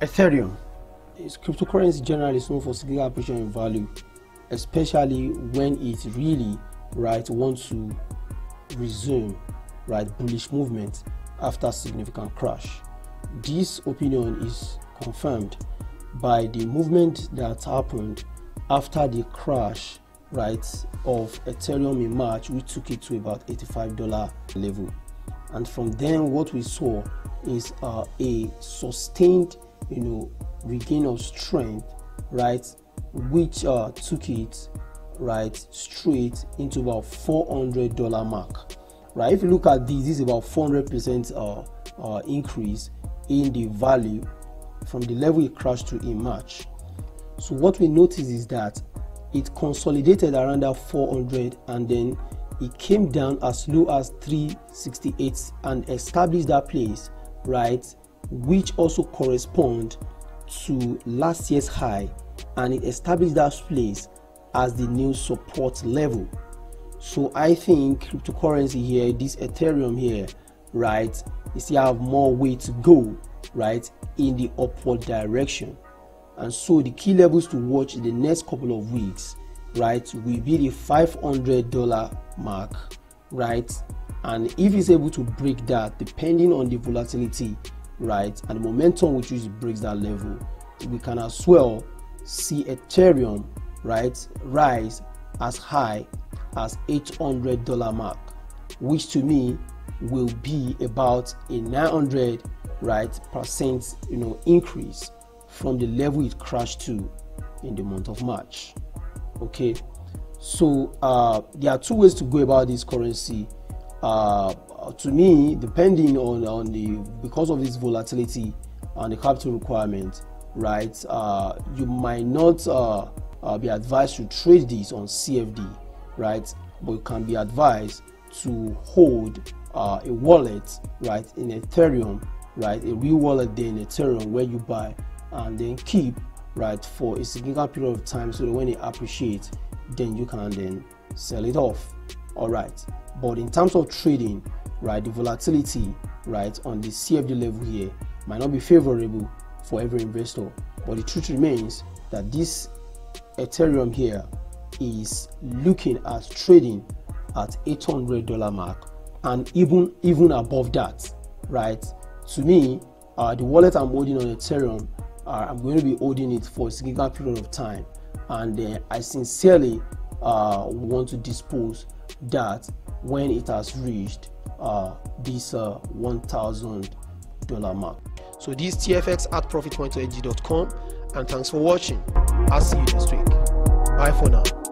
Ethereum is cryptocurrency generally is known for significant appreciation in value, especially when it really right wants to resume right bullish movement after significant crash. This opinion is confirmed by the movement that happened after the crash right of Ethereum in March, which took it to about $85 level. And from then, what we saw is uh, a sustained, you know, regain of strength, right, which uh, took it right straight into about $400 mark. Right, if you look at this, this is about 400% uh, uh, increase in the value from the level it crashed to in March. So what we notice is that it consolidated around that 400 and then it came down as low as 368 and established that place right which also correspond to last year's high and it established that place as the new support level. So i think cryptocurrency here this ethereum here right you still have more way to go right in the upward direction. And so the key levels to watch in the next couple of weeks right will be the 500 dollar mark right? And if it's able to break that depending on the volatility right? And the momentum which it breaks that level we can as well see ethereum right rise as high as 800 dollar mark which to me will be about a 900 right percent you know increase from the level it crashed to in the month of march. Okay? So uh, there are two ways to go about this currency. Uh, to me depending on on the because of this volatility and the capital requirement right uh, you might not uh, uh, be advised to trade this on cfd right but you can be advised to hold uh, a wallet right in ethereum right a real wallet there in ethereum where you buy and then keep right for a significant period of time so that when it appreciates then you can then sell it off. All right. But in terms of trading right? The volatility right on the cfd level here might not be favorable for every investor but the truth remains that this ethereum here is looking at trading at 800 dollar mark and even even above that right? To me uh, the wallet i'm holding on ethereum uh, I'm going to be holding it for a significant period of time, and uh, I sincerely uh, want to dispose that when it has reached uh, this uh, $1,000 mark. So this TFX at profitpoint.ag.com, and thanks for watching. I'll see you next week. Bye for now.